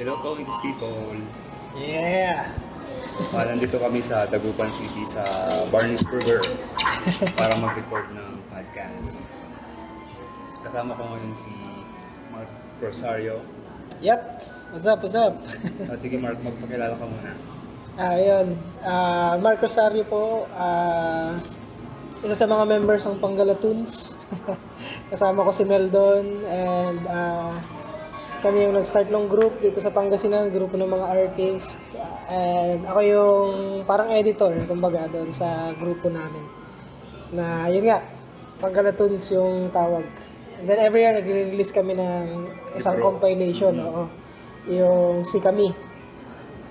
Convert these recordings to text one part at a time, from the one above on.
Hello, Comics people. Yeah! Ah, nandito kami sa Dagupan City sa Barney's Burger para mag-record ng podcast. Kasama ko ngayon si Mark Rosario. Yep! What's up, what's up? Ah, sige Mark, magpakilala ka muna. Ah, ayun. Ah, Mark Rosario po. Ah, isa sa mga members ng Pangalatuns. Kasama ko si Meldon and ah, kami yung nag-start ng group dito sa Pangasinan, grupo ng mga artist. And ako yung parang editor, kumbaga, doon sa grupo namin. Na, yun nga, Pangalatuns yung tawag. And then every year, nag-release kami ng isang compilation. Oo. Yung Si Kami.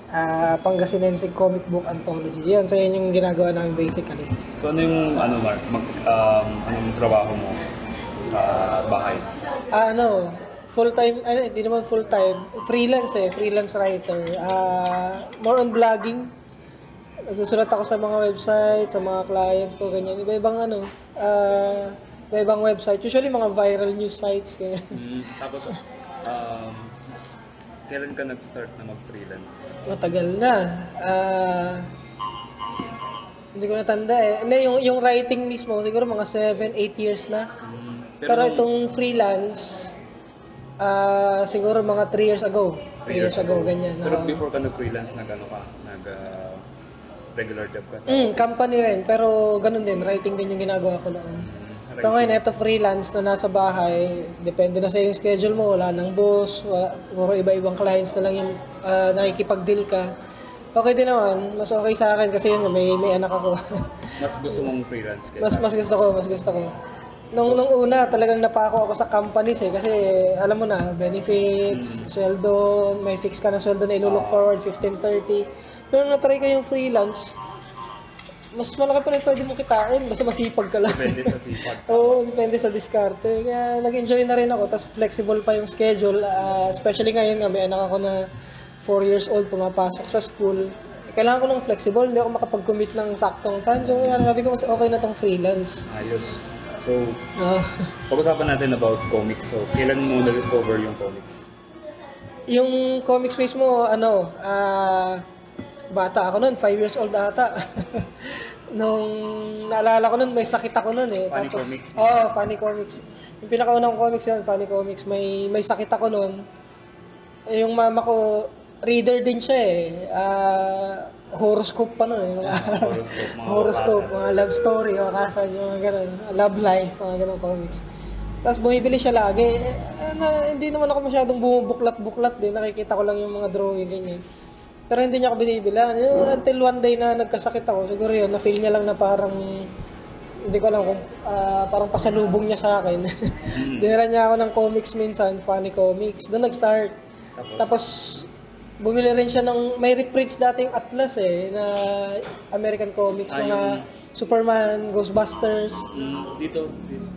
Ah, Pangasinense Comic Book Anthology. Yun, so yun yung ginagawa namin basically. So ano yung ano Mark, mag, um, anong trabaho mo sa bahay? Ah, ano, full-time, ay, hindi naman full-time, freelance eh, freelance writer. Ah, more on blogging. Nagsusulat ako sa mga website, sa mga clients ko, ganyan. Iba-ibang ano, ah, iba-ibang website. Usually mga viral news sites, ganyan. Mm, tapos, um, kailan ka nag-start na mag-freelance? Matagal na. Ah, hindi ko natanda eh. Hindi, yung, yung writing mismo, siguro mga 7, 8 years na. Mm, Pero, nung- itong freelance, ah siguro mga 3 years ago. 3 years, ago, ganyan. Pero oo. before ka nag-freelance, nag-ano ka? Nag, uh, regular job ka? sa Mm, company rin, pero ganun din, writing din yung ginagawa ko noon. Mm, Pero ngayon, eto freelance na nasa bahay, depende na sa yung schedule mo, wala nang boss, wala, puro iba-ibang clients na lang yung ah, nakikipag-deal ka. Okay din naman, mas okay sa akin kasi yun, may, may anak ako. Mas gusto mong freelance kaya? mas mas gusto ko, mas gusto ko. Nung, nung una, talagang napako ako sa companies eh. Kasi alam mo na, benefits, sweldo, may fix ka na sweldo na ilulook forward, 15-30. Pero natry ko yung freelance, mas malaki pa rin pwede mong kitain, basta masipag ka lang. Depende sa sipag. Oo, depende sa diskarte. Kaya nag-enjoy na rin ako, tapos flexible pa yung schedule. Ah, especially ngayon nga, may anak ako na 4 years old, pumapasok sa school. Kailangan ko ng flexible, hindi ako makapag-commit ng saktong time. So, kaya sabi ko, mas okay na tong freelance. Ayos. So, Ah, pag-usapan natin about comics. So, kailan mo na-discover yung comics? yung comics mismo, ano, ah, bata ako noon, 5 years old ata. Nung naalala ko noon, may sakit ako noon eh. Funny comics. Oo, oh, funny comics. Yung pinakaunang comics yun, funny comics. May may sakit ako noon. Eh, yung mama ko, reader din siya eh. Ah, horoscope pa noon. Eh. Mga, Horoscope, mga horoscope, mga love story, mga kasan, mga ganun. Love life, mga ganun comics. Tapos bumibili siya lagi. Eh, na, hindi naman ako masyadong bumubuklat-buklat din. Nakikita ko lang yung mga drawing, ganyan. Pero hindi niya ako binibilan. Yung Until one day na nagkasakit ako, siguro yun, na-feel niya lang na parang, hindi ko alam kung ah, parang pasalubong niya sa akin. Dinala niya ako ng comics minsan, funny comics. Doon nag-start. Tapos? Tapos, bumili rin siya ng, may reprints dating Atlas eh, na American comics, Ah, mga Superman, Ghostbusters. Mm, dito,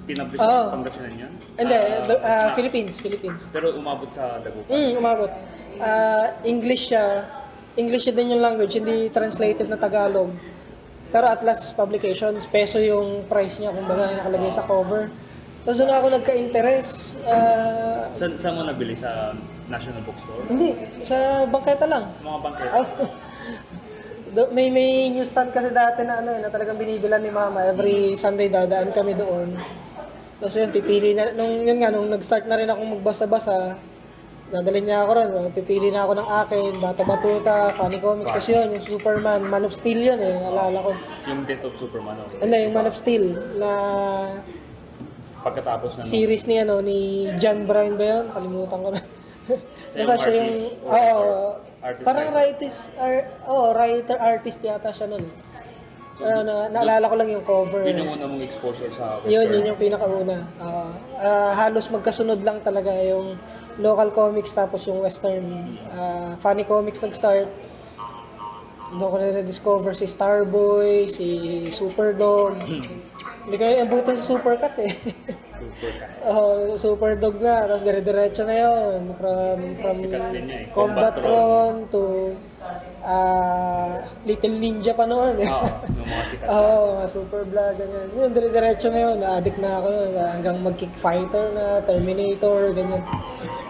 pinablish Oo. sa Pangasinan yan? Hindi, do- ah, Philippines, Philippines. pero umabot sa Dagupan. Mm, umabot. Ah, English siya. English siya din yung language, hindi translated na Tagalog. Pero Atlas Publications, peso yung price niya, kumbaga nakalagay sa cover. Tapos doon ako nagka-interest. Ah, Saan, saan mo nabili? Sa National Bookstore? hindi, sa bangketa lang. Sa mga bangker? Ah, may may newsstand kasi dati na ano eh, na talagang binibilan ni mama every Sunday dadaan kami doon. Tapos yun, pipili na, nung yun nga, nung nag-start na rin akong magbasa-basa, dadalhin niya ako ron, pipili na ako ng akin, Bata Batuta, Funny Comics, tapos yun, yung Superman, Man of Steel yun eh, alala ko. Yung Death of Superman. Okay. Hindi, yung Man of Steel, na Pagkatapos na series ni ano, ni John Bryan ba yun? Kalimutan ko na. Basta siya yung, oo, artist, parang writer. artist, ar, oh, writer, artist yata siya nun. eh. Ano, na, naalala ko lang yung cover. Yun yung una mong exposure sa Yun, Western. yun yung pinakauna. Oo. Ah, halos magkasunod lang talaga yung local comics tapos yung western. Ah, funny comics nag-start. Doon ko na discover si Starboy, si Superdog. Hindi ko na abutan si Supercat eh. Super ka. Oh, Superdog na, tapos dire-diretso na yun. From, from eh. Combatron to ah Little Ninja pa noon. Oo, yung mga sikat. Oo, mga super vlog, ganyan. Yun, dire-diretso na yun. Na-addict na ako nun. Hanggang mag-kick fighter na, Terminator, ganyan.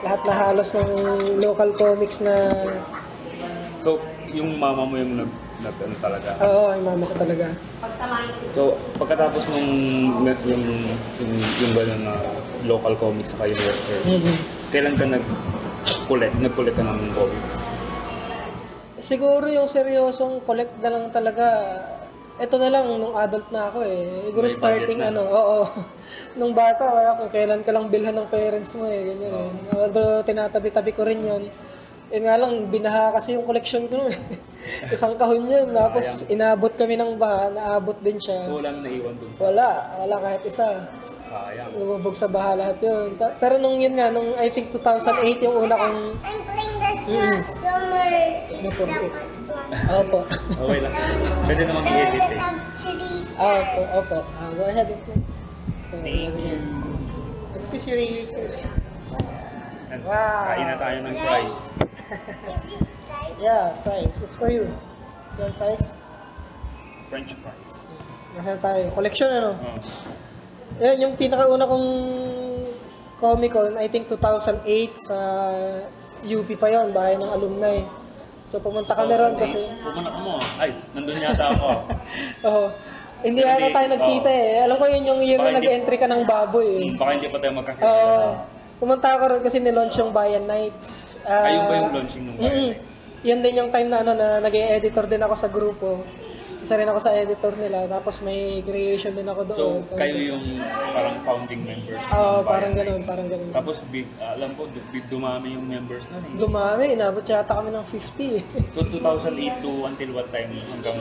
lahat na halos ng local comics na So, yung mama mo yung nag, nag ano talaga. oo, yung mama ko talaga. So, pagkatapos nung yung yung yung, yung gano'n na local comics sa yung western, Mhm. kailan ka nag-collect, nag-collect ka ng comics? Siguro yung seryosong collect na lang talaga, ito na lang nung adult na ako eh. Siguro May starting na. ano, oo. nung bata, wala kung kailan ka lang bilhan ng parents mo eh, ganyan eh. Although tinatabi-tabi ko rin yun. Yun nga lang, binaha kasi yung collection ko nun. Isang kahon yun, tapos inabot kami ng baha, naabot din siya. So, wala na naiwan dun sa Wala, wala kahit isa. sayang. Lumubog sa baha lahat yun. Ta- Pero nung yun nga, nung I think 2008 yung una kong... I'm playing the su- summer is the first one. Opo. Okay lang. Pwede namang There i-edit is eh. some chili Ah, Opo, stars. opo. Ah, go ahead. So, Excuse me, excuse me. And Wow. Kain na tayo ng fries. Is this right? Yeah, fries. It's for you. Yan, fries. French fries. Nasaan tayo? Collection ano? Oh. Yan, yung pinakauna kong Comic Con, I think 2008 sa UP pa yon bahay ng alumni. So pumunta kami ron kasi... Pumunta ka mo. Ay, nandun yata ako. Oo. Hindi Hindi, ata tayo nagkita oo. eh. Alam ko yun yung year na nag-entry ka ng baboy eh. Baka hindi pa tayo magkakita. Oo. Pumunta ako ron kasi nilaunch yung Bayan Nights. Ah, Ayun ba yung launching mm, Bayan Yun din yung time na ano na nag-editor din ako sa grupo. Isa rin ako sa editor nila. Tapos may creation din ako doon. So, kayo yung parang founding members. Oo, ng parang Bayan ganun, Nights. parang ganun. Tapos, big, alam ko, big dumami yung members na eh. Dumami, inabot yata kami ng 50. So, 2008 to until what time hanggang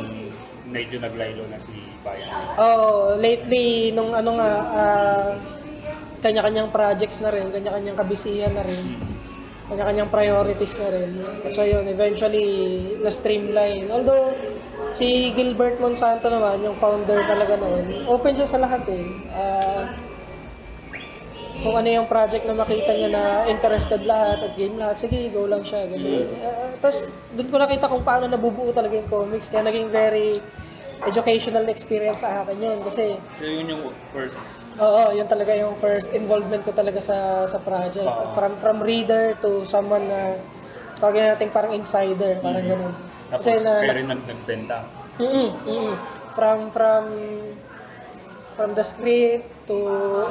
medyo naglaylo na si Bayan Nights? oh, lately, nung ano nga, ah, kanya-kanyang projects na rin, kanya-kanyang kabisihan na rin, kanya-kanyang priorities na rin. So yun, eventually, na-streamline. Although, si Gilbert Monsanto naman, yung founder talaga noon, open siya sa lahat eh. Ah, kung ano yung project na makita niya na interested lahat at game lahat, sige, go lang siya. Ganun. Uh, Tapos, doon ko nakita kung paano nabubuo talaga yung comics. Kaya naging very educational experience sa akin yun. Kasi, So, yun yung first oo, yun talaga yung first involvement ko talaga sa sa project. Oo. From from reader to someone na tawagin natin parang insider, parang ganun. Tapos, Kasi na, kayo rin nag- nagbenta. Mm-mm, mm-mm. From from from the script to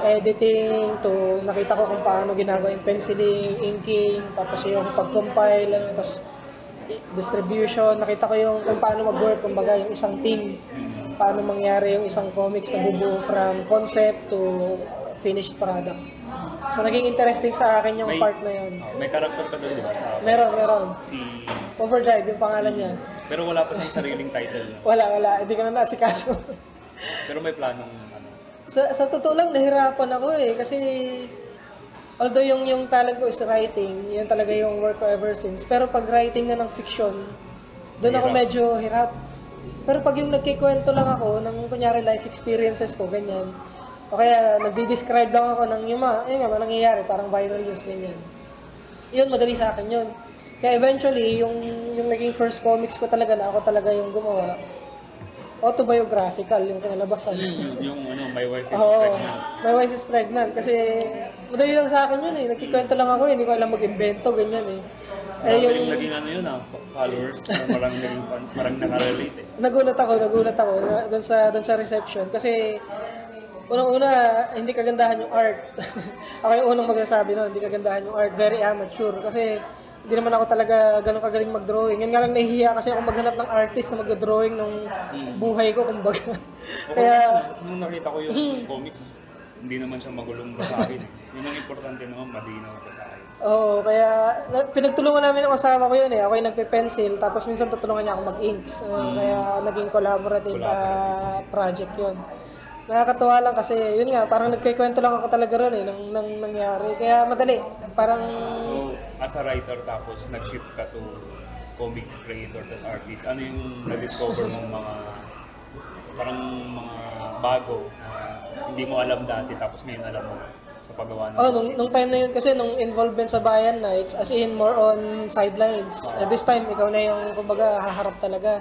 editing to nakita ko kung paano ginagawa yung penciling, inking, tapos yung pag-compile, tapos distribution, nakita ko yung kung paano mag-work, kumbaga yung isang team, paano mangyari yung isang comics na bubuo from concept to finished product. So naging interesting sa akin yung May- part na yun. Oh, may character ka doon, di ba? Sa Meron, meron. si... Overdrive yung pangalan niya. Pero wala pa siyang sariling title. Wala, wala. Hindi ko na nasikaso. Pero may planong ano. Sa, sa totoo lang, nahirapan ako eh. Kasi, although yung, yung talent ko is writing, yun talaga yung work ko ever since. Pero pag writing na ng fiction, doon ako medyo hirap. Pero pag yung nagkikwento lang ako ng kunyari life experiences ko, ganyan. O kaya nagdi-describe lang ako ng yung mga, yun nga, mga nangyayari, parang viral news, ganyan. Yun, madali sa akin yun. Kaya eventually, yung, yung naging first comics ko talaga na ako talaga yung gumawa, autobiographical yung kinalabasan. yung, yung ano, my wife is Oo. pregnant. My wife is pregnant kasi madali lang sa akin yun eh. Nagkikwento lang ako eh. Hindi ko alam mag-invento, ganyan eh. Eh Marami yung naging ano yun ah, followers, maraming naging fans, maraming nakarelate eh. nagulat ako, nagulat ako na, doon sa doon sa reception kasi unang-una hindi kagandahan yung art. ako yung unang magsasabi noon, hindi kagandahan yung art, very amateur kasi hindi naman ako talaga ganun kagaling mag-drawing. Yan nga lang nahihiya kasi ako maghanap ng artist na mag-drawing nung buhay ko kumbaga. Kaya, Kaya nung nakita ko yung comics, hindi naman siya magulong basahin. Yun ang importante naman, malinaw basahin. Oo, kaya na, pinagtulungan namin ng asawa ko yun eh. Ako yung nagpe-pencil, tapos minsan tutulungan niya ako mag-inks. Uh, Kaya naging collaborative ah, project yun. Nakakatuwa lang kasi, yun nga, parang nagkikwento lang ako talaga ron eh, nang, nang nangyari. Kaya madali, parang, So, as a writer tapos nag-shift ka to comics creator tas artist, ano yung na-discover mong mga parang mga bago hindi mo alam dati tapos ngayon alam mo sa paggawa ng oh, nung, nung time na yun kasi, nung involvement sa Bayan Nights, as in more on sidelines. At this time, ikaw na yung, kumbaga, haharap talaga.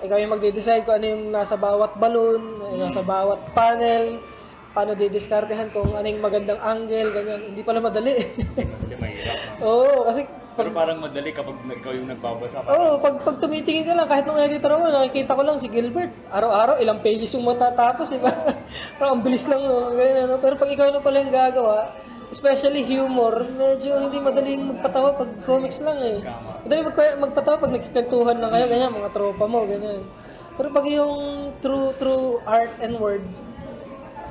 Ikaw yung magde-decide kung ano yung nasa bawat balloon, nasa bawat panel, paano didiskartehan kung ano yung magandang angle, ganyan. Hindi pala madali. Hindi may Hirap. no? Oo, kasi Pero parang madali kapag ikaw yung nagbabasa. Oo, oh, pag, pag tumitingin ka lang, kahit nung editor ako, nakikita ko lang si Gilbert. Araw-araw, ilang pages yung matatapos, iba. Parang ang bilis lang, no? Ganyan, ano? Pero pag ikaw na pala yung gagawa, especially humor, medyo hindi madaling magpatawa pag comics lang eh. Madali mag, magpatawa pag nagkikwentuhan lang kayo, ganyan, mga tropa mo, ganyan. Pero pag yung true, true art and word,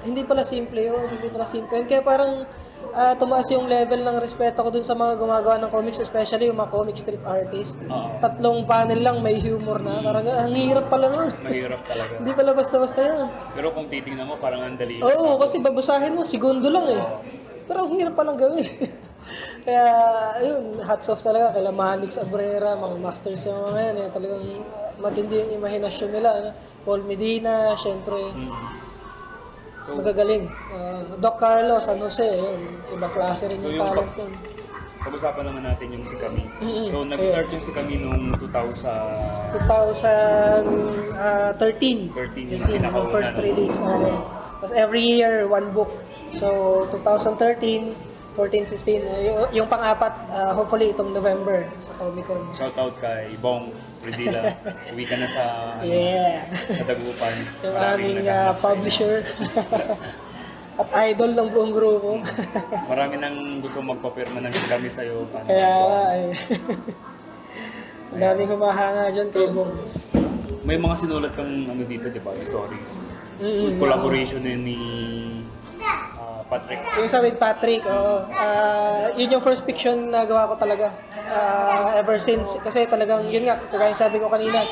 hindi pala simple yun, hindi pala simple yun. Kaya parang ah, tumaas yung level ng respeto ko dun sa mga gumagawa ng comics, especially yung mga comic strip artist. Oo. Tatlong panel lang may humor na. Parang ah, ang hirap pala nun. mahirap talaga. hindi pala basta-basta yan. Pero kung titingnan mo, parang ang dali. Oo, kasi babasahin mo, segundo lang eh. Pero ang hirap palang gawin. Kaya, ayun, hats off talaga kay Manix Abrera, mga masters yung mga yan. Eh. Talagang matindi yung imahinasyon nila. Ano? Paul Medina, syempre, Mm. So, magagaling. Ah, Doc Carlos, San Jose, yun. Iba klase rin So, yung talent nun. pag-usapan naman natin yung si Kami. Mm-mm. So, nag-start yung si Kami noong 2000... 2013. 13 yung 13, pinakauna, yung first no? release. Okay. Tapos every year, one book. So, 2013, 14, 15. uh, yung, yung pang-apat, uh, hopefully itong November sa Comic Con. Shoutout kay Bong Redila. Uwi ka na sa, ano, Yeah! sa Dagupan. yung aming uh, publisher. At idol ng buong grupo. Marami nang gusto magpapirma ng kami sa'yo. Ano, Kaya nga eh. Ang daming humahanga dyan kay Bong. May mga sinulat kang ano dito, di ba? Stories. Mm-mm. Collaboration ni Patrick. Yung sa with Patrick, oo. Ah, yun yung first fiction na gawa ko talaga. Ah, ever since. Kasi talagang, yun nga, kagaya sabi ko kanina.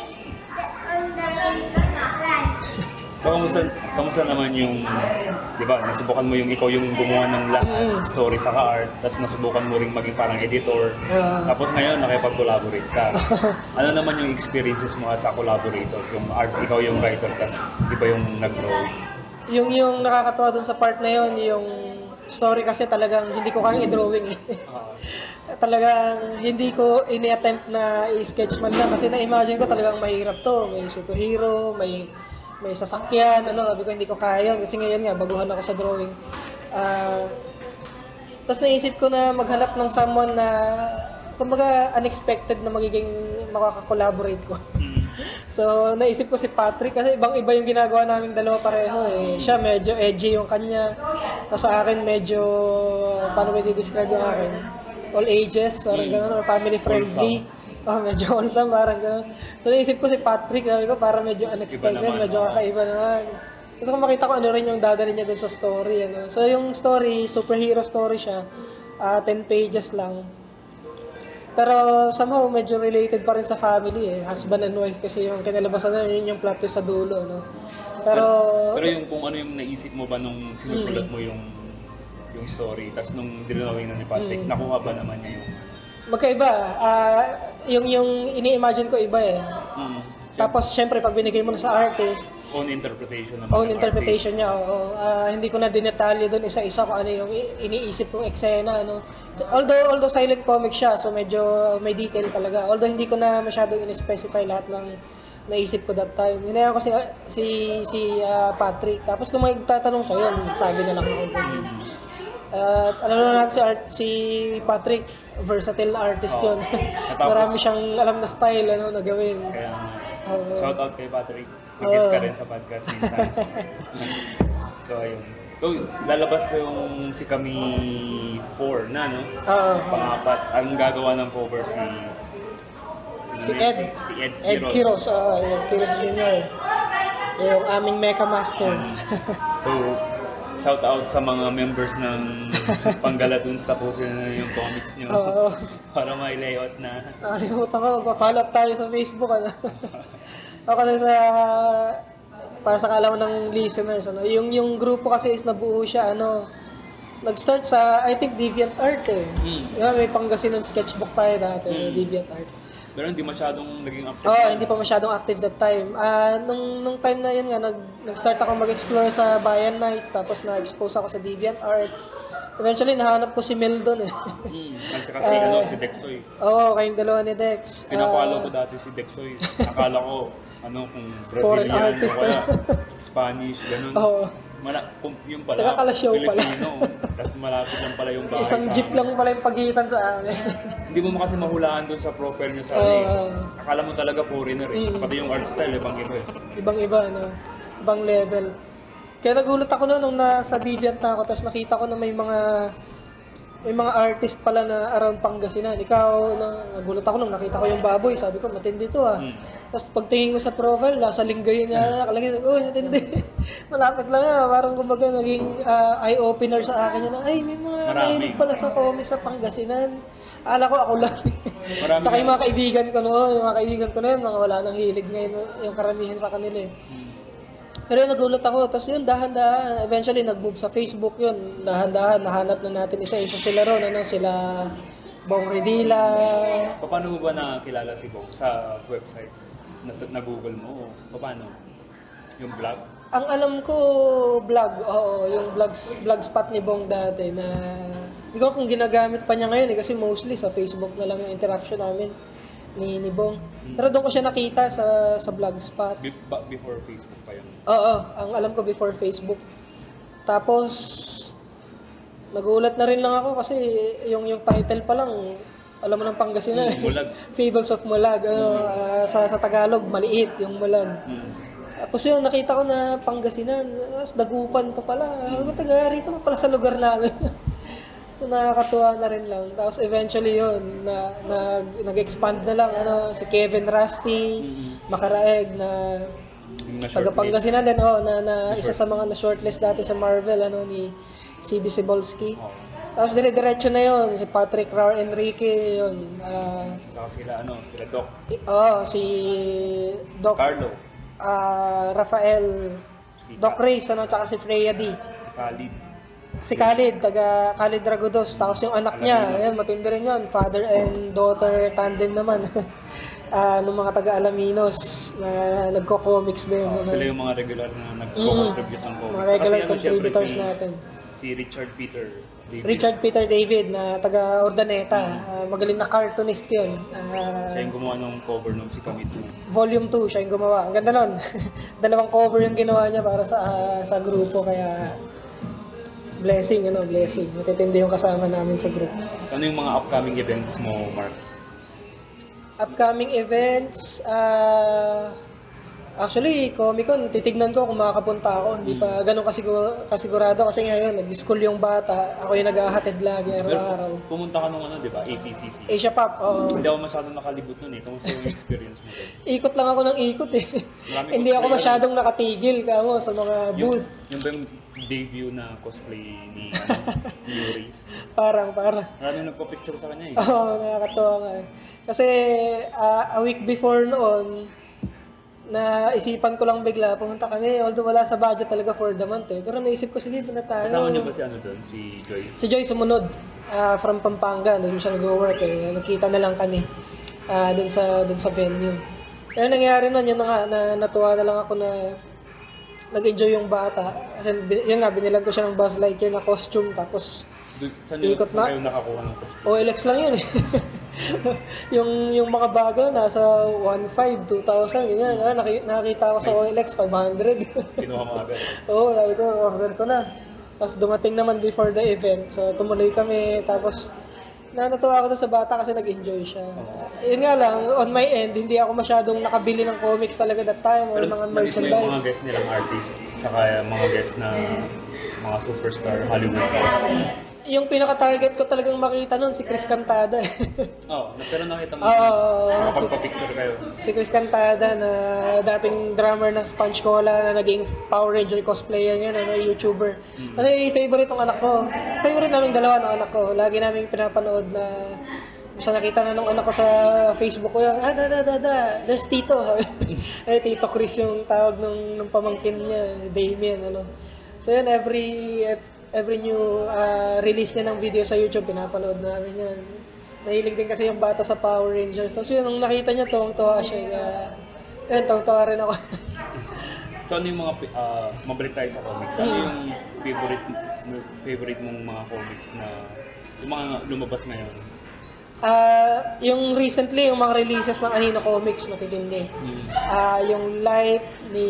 So, kamusta, kamusta naman yung, di ba, nasubukan mo yung ikaw yung gumawa ng lahat, story sa art, tapos nasubukan mo rin maging parang editor, Ah. tapos ngayon nakipag-collaborate ka. ano naman yung experiences mo as a collaborator? Yung art, ikaw yung writer, tapos iba yung nag-draw. Yung yung nakakatawa dun sa part na yun, yung story kasi talagang hindi ko kayang i-drawing eh. talagang hindi ko ini-attempt na i-sketch man lang kasi na-imagine ko talagang mahirap to. May superhero, may may sasakyan, ano, sabi ko hindi ko kaya yun. kasi ngayon nga baguhan ako sa drawing. Ah, tapos naisip ko na maghanap ng someone na kumbaga unexpected na magiging makaka-collaborate ko. So, naisip ko si Patrick kasi ibang-iba yung ginagawa naming dalawa pareho eh. Siya medyo edgy yung kanya. Tapos sa akin medyo, paano ba i-describe yung akin? All ages, parang gano'n, or family friendly. Oh, medyo wholesome, parang gano'n. So, naisip ko si Patrick, sabi ko, para medyo unexpected, naman, medyo kakaiba naman. Tapos kung makita ko ano rin yung dadali niya dun sa story. Ano. So, yung story, superhero story siya. ah 10 pages lang. Pero somehow medyo related pa rin sa family eh. Husband and wife kasi yung kinalabasan na yun yung plot twist sa dulo, no? Pero, Pero yung kung ano yung naisip mo ba nung sinusulat mo yung yung story, tapos nung dinrawing na ni Patrick, nakuha ba naman niya yung... magkaiba. Ah, yung yung ini-imagine ko iba eh. Mm, Tapos syempre pag binigay mo na sa artist, own interpretation naman. own ng interpretation niya. Oo. Ah, hindi ko na dinetalye doon isa-isa kung ano yung iniisip kong eksena. Ano. Although, although silent comic siya, so medyo may detail talaga. Although hindi ko na masyadong in-specify lahat ng naisip ko that time. Hinayaan ko si, si, si ah, Patrick. Tapos kung magtatanong siya, yun, sabi na lang ako. At alam naman natin si, art, si Patrick, versatile na artist Oo. yun. Marami siyang alam na style ano, na gawin. Kaya Oo. shout out kay Patrick. Mag-guest ka rin sa podcast minsan. so ayun. So lalabas yung si kami 4 na no. Oo. Pangapat ang gagawa ng cover si Si Ed. si Ed, Ed Quiroz. Quiroz, oo, Ed Quiroz Jr. Yung aming Mecha Master. So shout out sa mga members ng Panggalaton sa puso na yung comics nyo Oo. para may layout na Nakalimutan ko, magpa-follow up tayo sa Facebook. Ano? o kasi sa, para sa kaalaman ng listeners, ano, yung, yung grupo kasi is nabuo siya, ano, nag-start sa, I think, DeviantArt eh. Hmm. Diba, may Pangasinan sketchbook tayo dati, DeviantArt. Pero hindi masyadong naging active. Oo, hindi pa masyadong active that time. Ah, nung nung time na yun nga nag nag-start ako mag-explore sa Bayan Nights tapos na-expose ako sa DeviantArt. Eventually nahanap ko si Mel doon eh. Hmm. Kasi kasi ano, si Dexoy. Oo, kayong dalawa ni Dex. Ah, Pinafollow ko dati si Dexoy. Akala ko, ano, kung Brazilian o kaya Spanish, ganun. Oo. Mala, yung pala, Taga Kalasyaw pala. Tapos malapit lang pala yung bahay Isang sa jeep amin. lang pala yung pagitan sa amin. Hindi mo kasi mahulaan doon sa profile niyo sa uh, Akala mo talaga foreigner eh. Mm. Pati yung art style, ibang iba eh. Ibang-iba, no? Ibang level. Kaya nagulat ako noon nung nasa Deviant na ako, tapos nakita ko na may mga may mga artist pala na around Pangasinan. Ikaw, na, nagulat ako nung nakita ko yung baboy. Sabi ko, matindi to ah. Mm. Tapos pagtingin ko sa profile, nasa linggayin niya nakalagay. Uy, matindi. Malapit lang ah. Parang kumbaga naging ah, eye-opener sa akin yun. na, Ay, may mga mahilig pala sa comics sa Pangasinan. Ala ko, ako lang. Tsaka yung na- mga kaibigan ko noon, yung mga kaibigan ko noon, mga wala nang hilig ngayon, yung karamihan sa kanila eh. Mm. Pero yun, nagulat ako. Tapos yun, dahan-dahan. Eventually, nag-move sa Facebook yun. Dahan-dahan, nahanap na natin isa-isa sila ron. Ano, sila Bong Redila. Paano mo ba nakilala si Bo sa website? Nas na-google mo? O paano? Yung blog? Ang alam ko, vlog. Oo, yung vlogs, vlog spot ni Bong dati na... Hindi ko kung ginagamit pa niya ngayon eh, kasi mostly sa Facebook na lang yung interaction namin ni, ni Bong. Pero doon ko siya nakita sa, sa vlog spot. Be- ba- before Facebook pa yun. Oo, ang alam ko before Facebook. Tapos, nagulat na rin lang ako kasi yung yung title pa lang, alam mo ng Pangasinan. Mm, Mulag. Fables of Mulag. Ano, ah, sa, sa Tagalog, maliit yung Mulag. Mm. Tapos yun, nakita ko na Pangasinan. Tapos dagupan pa pala. Taga rito pa pala sa lugar namin. so nakakatuwa na rin lang. Tapos eventually yun, na, na, nag-expand na lang. Ano, si Kevin Rusty, Makaraeg na Yung na Taga shortlist. Pangasinan din, oh, na, na isa sa mga na-shortlist dati sa Marvel, ano, ni CB Sibolski. Oo. Tapos dire-diretso na yon si Patrick Rar Enrique, yun. Ah, Saka sila, ano, sila Doc. oh, si Doc Carlo. ah, Rafael, Si Doc Reyes, ano, tsaka si Freya D. Si Khalid. Si Khalid, taga Khalid Dragodos. Tapos yung anak niya, Alaminos. yan, matindi rin yun. Father and daughter tandem naman. Ah, nung mga taga Alaminos na nagko-comics din. Ano. sila yung mga regular na nag-contribute ng comics. Mga regular si, ano, contributors si, natin. Si Richard Peter. David. Richard Peter David na taga Ordaneta. Ah, magaling na cartoonist yun. Ah, Siya yung gumawa ng cover nung si Kamit mo. volume 2 siya yung gumawa. Ang ganda nun. Dalawang cover yung ginawa niya para sa ah, sa grupo kaya blessing, ano, blessing. Matitindi yung kasama namin sa group. Ano yung mga upcoming events mo, Mark? Upcoming events, ah actually, Comic Con, titignan ko kung makakapunta ako. Hindi pa ganun kasigur- kasigurado kasi ngayon, nag-school yung bata. Ako yung nag-ahatid lagi araw-araw. Pero pumunta ka nung ano, di ba? APCC. Asia Pop, oo. Hindi ako masyadong nakalibot nun eh. Kamusta yung experience mo doon? Ikot lang ako ng ikot eh. Hindi ako cosplayer. masyadong nakatigil kamo sa mga Yung, booth. yung ba yung debut na cosplay ni, ano, ni Yuri? Parang, parang. Marami nagpa-picture sa kanya eh. Oo, nakakatawa nga eh. Kasi ah, a week before noon, na isipan ko lang bigla, pumunta kami, although wala sa budget talaga for the month eh. Pero naisip ko, sige, na tayo. Kasama niyo ba si ano doon? Si Joy? Si Joy sumunod ah, from Pampanga, doon siya nag-work eh. Nagkita na lang kami ah, doon sa doon sa venue. Kaya nangyari nun, yun na nga, na, natuwa na lang ako na nag-enjoy yung bata. Kasi bin- yun nga, binilan ko siya ng Buzz Lightyear na costume, tapos Doon, saan Ikot saan na. kayo nakakuha ng cosplay? OLX lang yun eh. yung yung mga bago nasa 1.5, 2,000, ganyan. Ah, naki- nakakita ko sa OLX, 500. Kinuha mo agad. Oo, sabi ko, order ko na. Tapos dumating naman before the event. So tumuloy kami. Tapos nanatuwa ako sa bata kasi nag-enjoy siya. Yun nga lang, on my end, hindi ako masyadong nakabili ng comics talaga that time or Pero mga mo yung mga merchandise. guest nilang artist, saka mga guest na mga superstar Hollywood. Yung pinaka-target ko talagang makita nun, si Chris Cantada. Oh, na- pero nakita mo, Oo, nakapagpa-picture kayo. si Chris Cantada na dating drummer ng Sponge Cola na naging Power Ranger cosplayer ngayon, ano, YouTuber. Kasi favorite ng anak ko. Favorite namin dalawa ng anak ko. Lagi namin pinapanood na sa nakita na nung anak ko sa Facebook ko yun, ah, da, da, da, da, there's Tito. eh, Tito Chris yung tawag nung, nung pamangkin niya, Damien, ano. So yun, every, every new ah, release niya ng video sa YouTube, pinapanood namin yun. Nahilig din kasi yung bata sa Power Rangers. So, yun, nung nakita niya, tuwang-tuwa siya. Kaya, yun, tuwang-tuwa rin ako. So ano yung mga, uh, mabalik tayo sa comics, ano Hmm. yung favorite favorite mong mga comics na yung mga lumabas ngayon? Ah, yung recently, yung mga releases ng Anino Comics, matitindi. Hmm. Ah, yung Light, ni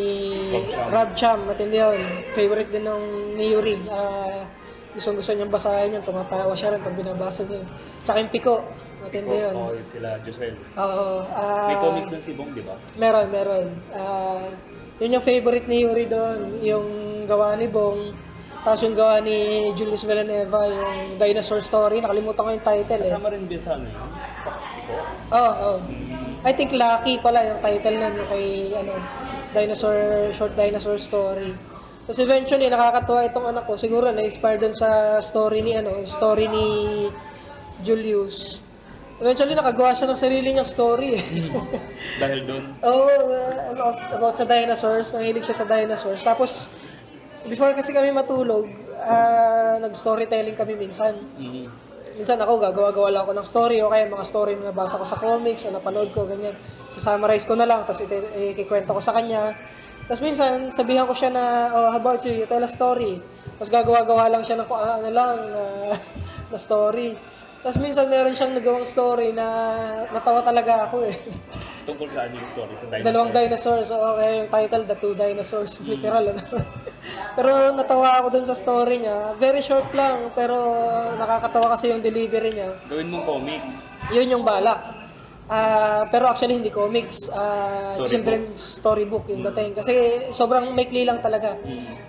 Rob Cham. Matindi yun. Favorite din ng ni Yuri. Ah, gusto gusto niyang basahin yun, tumatawa siya rin pag binabasa niya. Tsaka yung Pico, matindi yun. Oo, sila Josel. Oo. ah, May comics dun si Bong, di ba? Meron, meron. Ah, yun yung favorite ni Yuri doon, yung gawa ni Bong. Tapos yung gawa ni Julius Villanueva, yung Dinosaur Story. Nakalimutan ko yung title eh. Kasama rin din sa ano yun? Oo, oh, I think Lucky pala yung title nun, yung kay ano, Dinosaur, Short Dinosaur Story. Tapos eventually, nakakatuwa itong anak ko. Siguro na-inspire dun sa story ni, ano, story ni Julius. Eventually, nakagawa siya ng sarili niyang story. eh. Dahil dun, Oo, uh, about, about sa dinosaurs. Mahilig siya sa dinosaurs. Tapos, before kasi kami matulog, ah, nag-storytelling kami minsan. mm, Minsan ako, gagawa-gawa lang ako ng story o kaya mga story na nabasa ko sa comics o napanood ko, ganyan. Susummarize ko na lang, tapos ikikwento ko sa kanya. Tapos minsan, sabihan ko siya na, oh, how about you, you tell a story. Tapos gagawa-gawa lang siya ng kung ano lang, na, na story. Tapos minsan meron siyang nagawang story na natawa talaga ako eh. tungkol saan yung story sa dinosaurs. Dalawang dinosaurs, o kaya yung title, The Two Dinosaurs, literal. Ano? pero natawa ako dun sa story niya. Very short lang, pero nakakatawa kasi yung delivery niya. Gawin mong comics. Yun yung balak. Ah, pero actually hindi comics, ah Storybook. children's storybook yung dating. Kasi sobrang maikli lang talaga.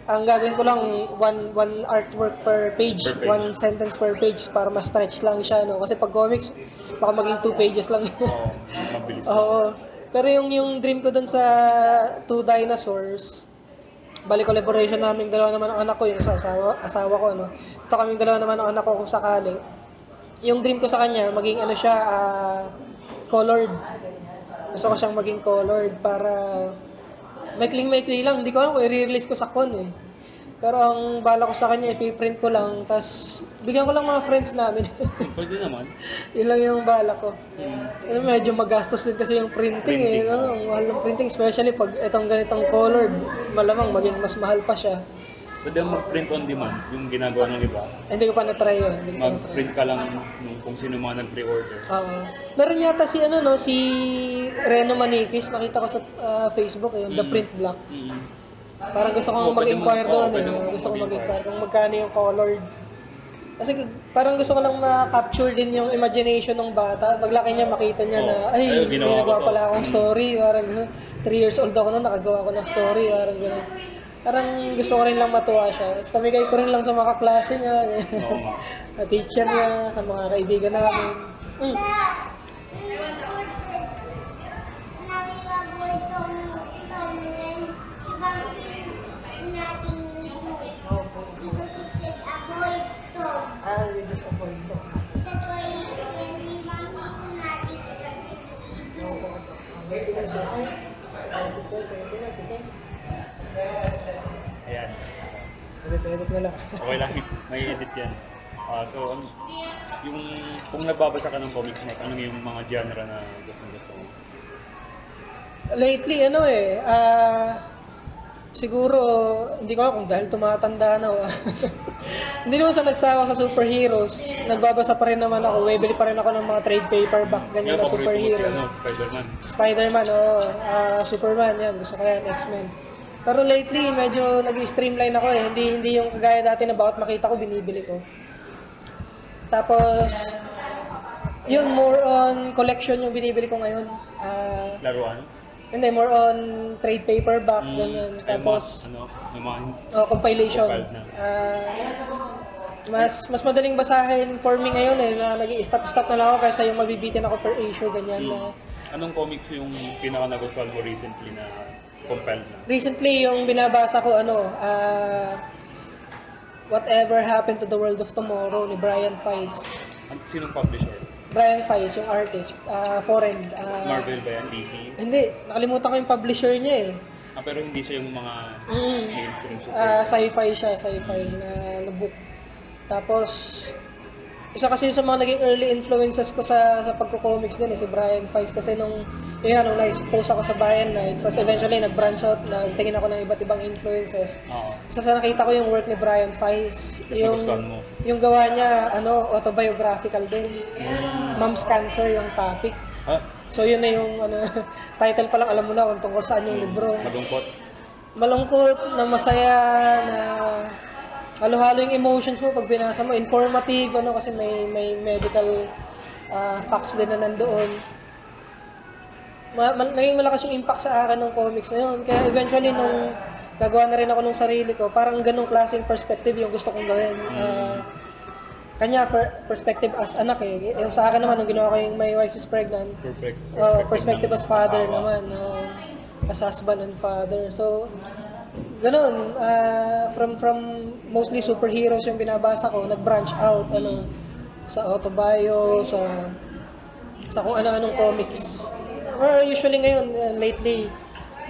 Ang gagawin ko lang one one artwork per page, Per page. one sentence per page para ma-stretch lang siya no. Kasi pag comics baka maging two pages lang. Oo, mabilis. Oo. Pero yung yung dream ko dun sa Two Dinosaurs, bali collaboration namin dalawa naman ang anak ko, yung sa asawa, asawa ko, ano. Ito kaming dalawa naman ang anak ko kung sakali. Yung dream ko sa kanya, maging ano siya, ah, colored. Gusto ko siyang maging colored para maikling-maikli lang. Hindi ko alam kung i-release ko sa con eh. Pero ang bala ko sa kanya, ipiprint ko lang, tapos bigyan ko lang mga friends namin. Pwede naman. Yun lang yung bala ko. Eh, medyo magastos din kasi yung printing, eh. No? Ang mahal ng printing, especially pag itong ganitong colored, malamang maging mas mahal pa siya. Pwede mag-print on demand, yung ginagawa ng iba. Hindi ko pa na-try yun. Hindi ko pa na-try. Mag-print ka lang nung kung sino mga nag-pre-order. Oo. meron yata si ano no, si Reno Manikis, nakita ko sa ah, Facebook, eh, yung The Print Block. Mm. Parang gusto Oo, kong pwede mag-inquire mo- oo, doon. pwede eh. mo Gusto kong mag-inquire. mag-inquire kung magkano yung colored. Kasi parang gusto ko lang ma-capture din yung imagination ng bata. Paglaki niya, makita niya na, Oo. ay, Ay, may ginawa ko nagawa to." pala akong story. Parang gano'n. Three years old ako na, nakagawa ko ng story. Parang gano'n. Parang gusto ko rin lang matuwa siya. Tapos pamigay ko rin lang sa mga kaklase niya. Oo nga. sa teacher niya, sa mga kaibigan namin. Mm. Ah, yun Ayan. Edit-edit na lang. Okay lang. May edit yan. Ah, so, ano, yung kung nagbabasa ka ng comics, Mark, ano yung mga genre na gusto-gusto mo? Lately, ano eh, ah, siguro, hindi ko alam kung dahil tumatanda na. o- hindi naman sa nagsawa sa superheroes. Nagbabasa pa rin naman ako. Bibili pa rin ako ng mga trade paperback, ganyan na si superheroes. ano, Spider-Man. Spider-Man, oh, ah, Superman, yan. Gusto ko yan, X-Men. Pero lately, medyo nag-streamline ako eh. Hindi, hindi yung kagaya dati na bawat makita ko, binibili ko. Tapos, yun, more on collection yung binibili ko ngayon. Ah, Laruan. hindi, more on trade paperback, ganyan. Ay, Tapos, ano, mga oh, compilation. Ah, mas mas madaling basahin for me ngayon eh, na nag-stop-stop na lang ako kaysa yung mabibitin ako per issue, ganyan na. Anong comics yung pinaka nagustuhan mo recently na compelled na? Recently, yung binabasa ko, ano, ah, Whatever Happened to the World of Tomorrow ni Brian Fies. An- Sinong publisher? Brian Fies, yung artist, ah, foreign. ah, Marvel ba yan? DC? Hindi, nakalimutan ko yung publisher niya eh. Ah, pero hindi siya yung mga Mm. mainstream super. Ah, sci-fi siya, sci-fi na, na book. Tapos, isa kasi sa mga naging early influences ko sa sa pagko-comics din eh, si Brian Fies kasi nung yun nga, nung na-expose ako sa Bayan Nights, tapos eventually nag-branch out, nagtingin ako ng iba't ibang influences. Oo. Isa sa nakita ko yung work ni Brian Fies, Kasi yung mo. yung gawa niya ano autobiographical din. Mom's cancer yung topic. Ah, So yun na yung ano, title pa lang alam mo na kung tungkol saan yung libro. Malungkot. Malungkot, na masaya, na halo-halo yung emotions mo pag binasa mo. Informative, ano, kasi may, may medical ah, facts din na nandoon. Ma, ma, naging malakas yung impact sa akin ng comics na yun. Kaya eventually, nung gagawa na rin ako ng sarili ko, parang ganong klaseng perspective yung gusto kong gawin. Ah, kanya, per- perspective as anak eh. Yung sa akin naman, nung ginawa ko yung My Wife is Pregnant, Perfect. Oh, perspective ng as father asawa. naman, no? as husband and father. So, ganun, ah, from from mostly superheroes yung binabasa ko, nag-branch out, ano, sa autobio, sa sa kung ano-anong comics. Or usually ngayon, uh, lately,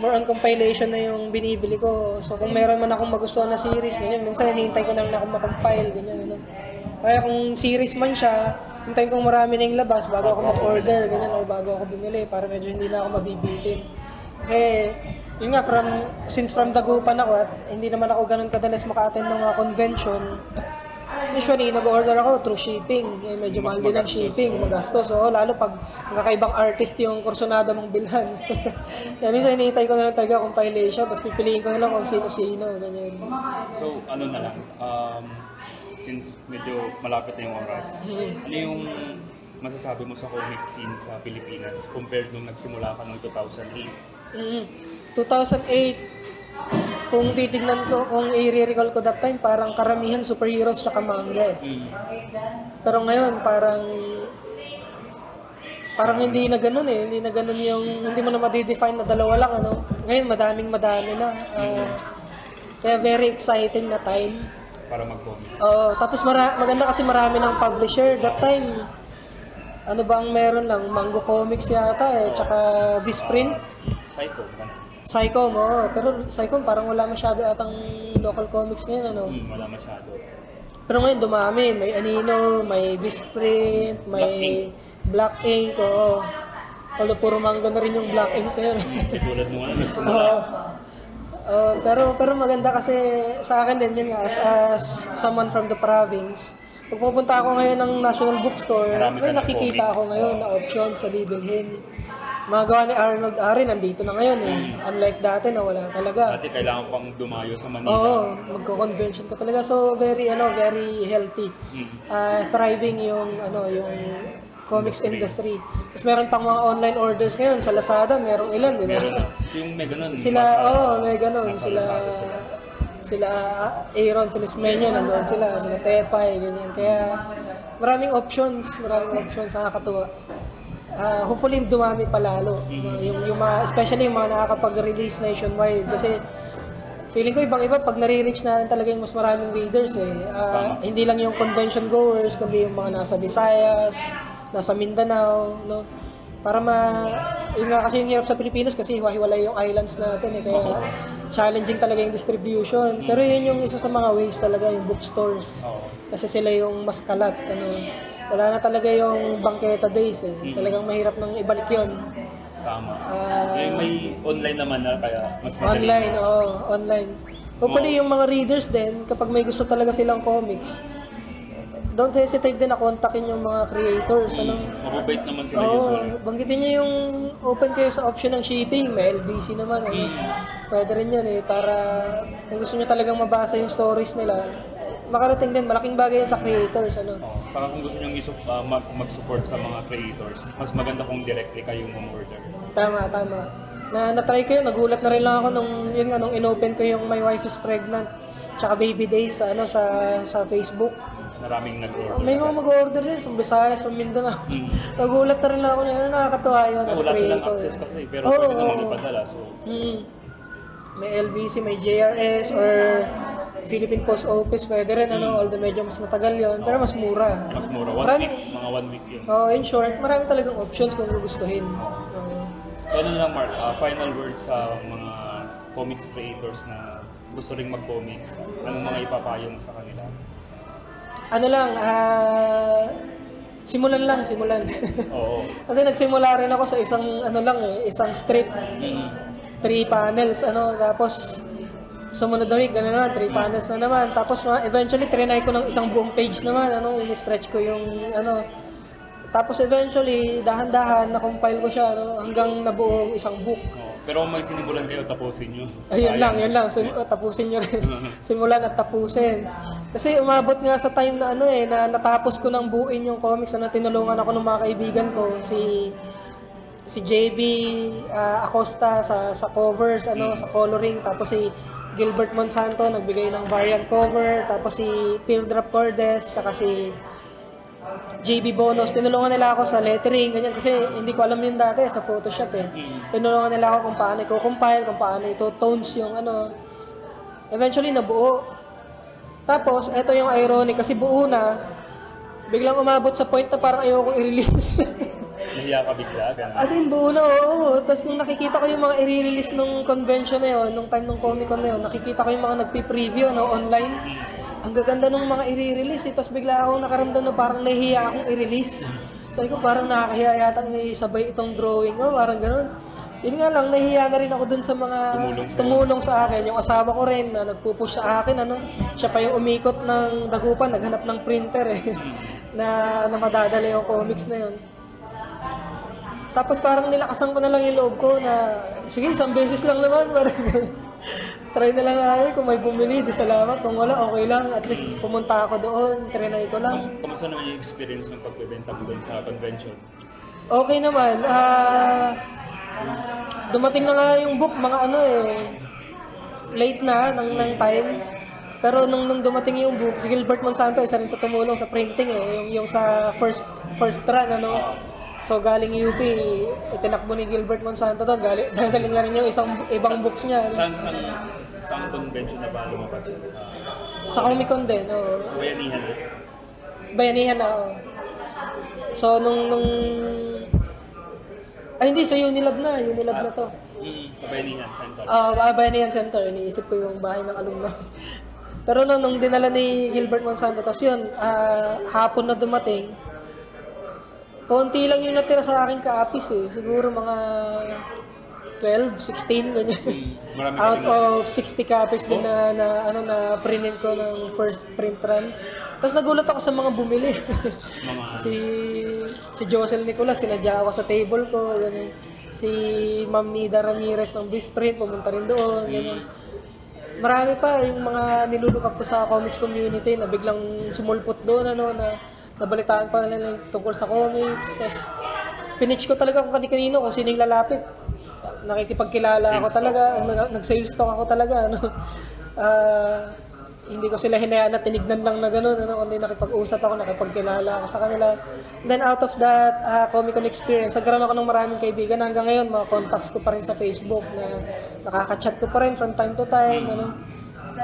more on compilation na yung binibili ko. So, kung meron man akong magustuhan na series, ganyan, minsan hinihintay ko na lang akong makompile, ganyan, ano. Kaya kung series man siya, hintayin kong marami na yung labas bago ako mag-order, ganyan, or bago ako bumili, para medyo hindi na ako mabibitin. Kasi, yun nga, from, since from Dagupan ako at hindi naman ako ganun kadalas maka-attend ng mga convention, usually nag-order ako through shipping. Eh, medyo mahal din ang shipping, oo. magastos. So, lalo pag kakaibang artist yung kursonada mong bilhan. Kaya minsan hinihintay ko na lang talaga compilation, tapos pipiliin ko na lang kung sino-sino, ganyan. So, ano na lang, um, since medyo malapit na yung oras, ano yung masasabi mo sa comic scene sa Pilipinas compared nung nagsimula ka noong 2008? Mm. 2008, kung titignan ko, kung i-recall ko that time, parang karamihan superheroes tsaka manga. eh. Mm. Pero ngayon, parang parang hindi na ganun eh. Hindi na ganun yung, hindi mo na ma-define na dalawa lang, ano. Ngayon, madaming madami na. Ah, kaya very exciting na time. Para mag-comics. Oo, tapos mara- maganda kasi marami ng publisher. That time, ano ba ang meron lang? Mango Comics yata eh, tsaka Visprint. Psycho, ano? Psycom, oo. Pero Psycom parang wala masyado atang local comics ngayon, ano. Mm, wala masyado. Pero ngayon dumami, may Anino, may Visprint, may Black Ink, oo. Although puro manga na rin yung Black Ink na yun. Mm, Katulad nung ano, nagsimula. Oo. Oo, pero pero maganda kasi sa akin din yun nga as, as someone from the province. Pag pupunta ako ngayon ng National Bookstore, Marami may nakikita ako ngayon na options na bibilhin. Mga gawa ni Arnold Ari, nandito na ngayon eh. Unlike dati na wala talaga. Dati kailangan pang dumayo sa Manila. Oo, magko-convention ka talaga. So very ano, very healthy. Ah, thriving yung ano, yung comics industry. Tapos meron pang mga online orders ngayon sa Lazada, merong ilan, di ba? Meron yung may ganun. Sila, oo, oh, may ganun. Sila, Lazada sila. sila ah, Aaron Felizmeño, nandoon sila. Sila Tepay, ganyan. Kaya maraming options, maraming options, nakakatuwa. Ah, hopefully dumami pa lalo. Mm-hmm. Yung, yung mga, especially yung mga nakakapag-release nationwide. Kasi feeling ko ibang iba pag nare-reach na talaga yung mas maraming readers eh. Tama. hindi lang yung convention goers, kundi yung mga nasa Visayas, nasa Mindanao, no? Para ma... Yun nga kasi yung hirap sa Pilipinas kasi hiwa-hiwalay yung islands natin eh. Kaya challenging talaga yung distribution. Pero yun yung isa sa mga ways talaga, yung bookstores. Oo. Kasi sila yung mas kalat. Ano, wala na talaga yung bangketa days eh. Talagang mahirap nang ibalik yun. Tama. Ah, Ngayon may online naman na kaya mas madali. Online, oo, online. Hopefully yung mga readers din, kapag may gusto talaga silang comics, don't hesitate din na kontakin yung mga creators. Ano? Mababait naman sila Oo, usually. banggitin niyo yung open kayo sa option ng shipping, may LBC naman. Ano? Pwede rin yan eh, para kung gusto niyo talagang mabasa yung stories nila, makarating din, malaking bagay yun sa creators. Ano? Oo. Saka kung gusto nyo isu- ah, mag- mag-support sa mga creators, mas maganda kung directly kayo mag-order. Tama, tama. Na na-try ko yun, nagulat na rin lang ako nung yun nga nung inopen ko yung My Wife is Pregnant tsaka Baby Days sa ano sa sa Facebook. Maraming nag-order. May mga mag-order din from Visayas, from Mindanao. Mm. nagulat na rin lang ako na "Ah, nakakatuwa yun as Wala silang creator. access kasi, pero Oo, pwede namang oo. ipadala. So, Mm. May LBC, may JRS, or Philippine Post Office, pwede rin, ano, although medyo mas matagal yon pero mas mura. mas mura. One Marami- week, mga one week yun. Oh, in short, marami talagang options kung gugustuhin. Oo. So, ano lang, Mark, ah, final words sa mga comics creators na gusto ring mag-comics. Anong mga ipapayo mo sa kanila? ano lang, ah, simulan lang, simulan. Oo. Kasi nagsimula rin ako sa isang, ano lang eh, isang strip, Mm. three panels, ano, tapos sumunod na week, gano'n naman, three panels na naman. Tapos eventually, trinay ko ng isang buong page naman, ano, in-stretch ko yung, ano, Tapos eventually, dahan-dahan, na-compile ko siya no, hanggang nabuong isang book. Oh, pero may sinimulan kayo, tapusin nyo. Ayun Sayang. lang, yun lang. Sim- oh, tapusin nyo rin. Simulan at tapusin. Kasi umabot nga sa time na ano eh, na natapos ko ng buuin yung comics. Ano, tinulungan ako ng mga kaibigan ko. Si si JB ah, Acosta sa sa covers, ano, sa coloring. Tapos si Gilbert Monsanto nagbigay ng variant cover. Tapos si Teardrop Cordes, tsaka si JB Bonus, tinulungan nila ako sa lettering, ganyan, kasi hindi ko alam yun dati sa Photoshop eh. Tinulungan nila ako kung paano i-compile, kung paano ito tones yung ano. Eventually, nabuo. Tapos, ito yung ironic, kasi buo na, biglang umabot sa point na parang ayokong i-release. Nahiya ka bigla, ganun. As in, buo na, oo. Tapos nung nakikita ko yung mga i-release nung convention na yun, nung time nung Comic Con na yun, nakikita ko yung mga nagpi-preview no, online. Ang gaganda nung mga i-release eh. Tapos bigla akong nakaramdam na parang nahihiya akong i-release. Sabi ko, parang nakakahiya yata isabay itong drawing ko, parang ganun. Yun nga lang, nahihiya na rin ako dun sa mga Tumulong tumulong sa akin. Yung asawa ko rin na nagpupush sa akin, ano, siya pa yung umikot ng dagupan, naghanap ng printer eh, na, na madadala yung comics na yun. Tapos parang nilakasan ko na lang yung loob ko na, sige, isang beses lang naman. Parang. Try na lang namin kung may bumili, di salamat. Kung wala, okay lang. At least pumunta ako doon, trinay ko lang. Kamusta naman yung experience ng pagbebenta mo doon sa convention? Okay naman. Ah, dumating na nga yung book, mga ano eh, late na ng, ng time. Pero nung, nung dumating yung book, si Gilbert Monsanto, isa rin sa tumulong sa printing eh, yung, yung sa first first run, ano. So galing UP, itinakbo ni Gilbert Monsanto to, galing, galing na rin yung isang ibang books niya. Saan, saan, saan convention na ba lumabas yun? Sa, Sa Comic Con din, oo. sa Bayanihan na? Bayanihan na, oo. So, nung, nung... Ay, hindi, sa Unilab na. Unilab na to. Mm, sa Bayanihan Center. Ah, uh, Bayanihan Center. Iniisip ko yung bahay ng alumna. Pero no, nung dinala ni Gilbert Monsanto, tapos yun, ah, hapon na dumating, konti lang yung natira sa akin kaapis eh. Siguro mga 12, 16, ganyan. Mm, Out of 60 copies din na, na, ano, na printin ko ng first print run. Tapos nagulat ako sa mga bumili. Si si Josel Nicolas, sinadya ako sa table ko, ganyan. Si Ma'am Nida Ramirez ng Bisprint, pumunta rin doon, ganyan. Marami pa yung mga nilulukap ko sa comics community na biglang sumulpot doon, ano, na nabalitaan pa nila yung tungkol sa comics. Tapos, pinitch ko talaga kung kani-kanino kung sino yung lalapit. Nakikipagkilala ako talaga, nag- nag-sales talk ako talaga, ano. Ah, hindi ko sila hinayaan na tinignan lang na gano'n, ano, kundi nakipag-usap ako, nakipagkilala ako sa kanila. Then out of that ah, Comic Con experience, nagkaroon ako ng maraming kaibigan. Hanggang ngayon, mga contacts ko pa rin sa Facebook na nakaka-chat ko pa rin from time to time. Ano.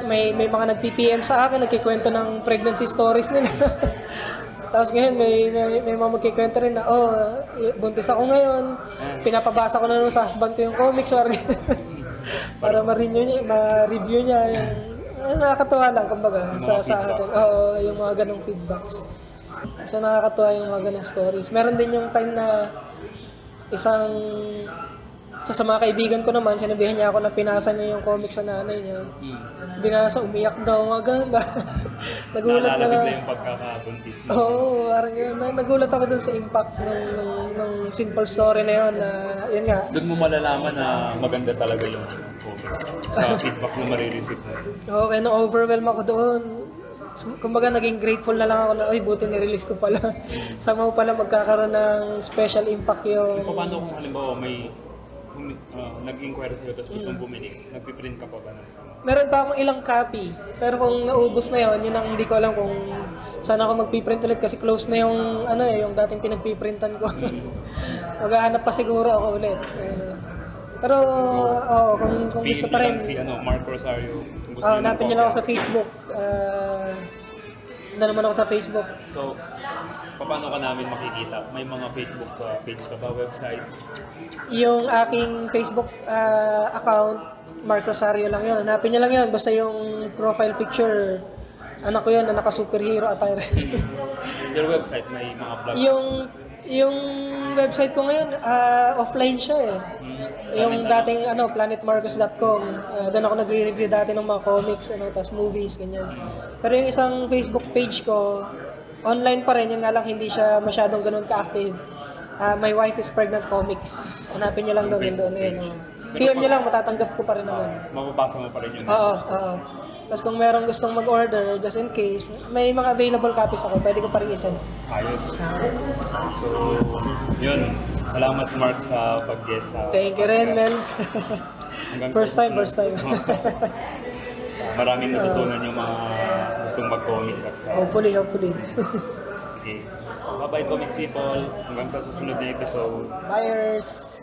May, may mga nag-PPM sa akin, nagkikwento ng pregnancy stories nila. Tapos ngayon, may, may, may mga magkikwento rin na, oh, buntis ako ngayon, pinapabasa ko na nun sa husband ko yung comics, para ma-review niya, ma-review niya yung eh, nakakatuwa lang kumbaga sa sa atin. Oo, yung mga ganong feedbacks. So nakakatuwa yung mga ganong stories. Meron din yung time na isang so, sa mga kaibigan ko naman, sinabihan niya ako na pinasa niya yung comics sa nanay niya. mm, Binasa, umiyak daw, mga ganun ba? Nagulat na lang. yung pagkakabuntis mo. Oo, parang yun. Na- Nagulat ako dun sa impact ng, ng, ng simple story na yun na, yun nga, Doon mo malalaman na maganda talaga yung comics. Sa feedback mo marireceive mo. Okay, na-overwhelm ako doon. Sum- Kumbaga, naging grateful na lang ako na, ay, buti ni-release ko pala. Somehow pala magkakaroon ng special impact yung... Paano kung halimbawa may humi- ah, nag-inquire sa'yo tapos gustong bumili, nagpiprint ka pa ba ng? Meron pa akong ilang copy. Pero kung naubos na yon, yun ang hindi ko alam kung saan ako magpiprint ulit kasi close na yung ano eh, yung dating pinagpiprintan ko. Maghahanap pa siguro ako ulit. Eh, pero oo, kung, kung gusto pa rin. si ano, Mark Rosario. Kung gusto Ah, niyo hanapin niyo lang ako sa Facebook. Ah, na naman ako sa Facebook. So, paano ka namin makikita? May mga Facebook ka, page ka ba, websites? Yung aking Facebook ah, account, Mark Rosario lang yun. Hanapin niyo lang yun. Basta yung profile picture, anak ko yun na naka-superhero attire. Your website, may mga blog. yung yung website ko ngayon, ah, offline siya eh. Hmm. Yung dating ano, planetmarcos.com. Uh, doon ako nagre-review dati ng mga comics, ano, tapos movies, ganyan. Pero yung isang Facebook page ko, online pa rin, yun nga lang hindi siya masyadong ganun ka-active. Ah, my wife is pregnant comics. Hanapin niyo lang doon, yun doon. Yun, oh. PM niyo lang, matatanggap ko pa rin naman. Mapapasa mo pa rin yun. Oo, oo. Tapos kung merong gustong mag-order, just in case, may mga available copies ako, pwede ko pa rin isend. Ayos. So, yun. Salamat Mark sa pag-guest sa Thank you rin, sa first time, first time. Maraming natutunan yung mga gustong mag-comics at uh, hopefully, hopefully. okay. Bye-bye comics people. Hanggang sa susunod na episode. Buyers!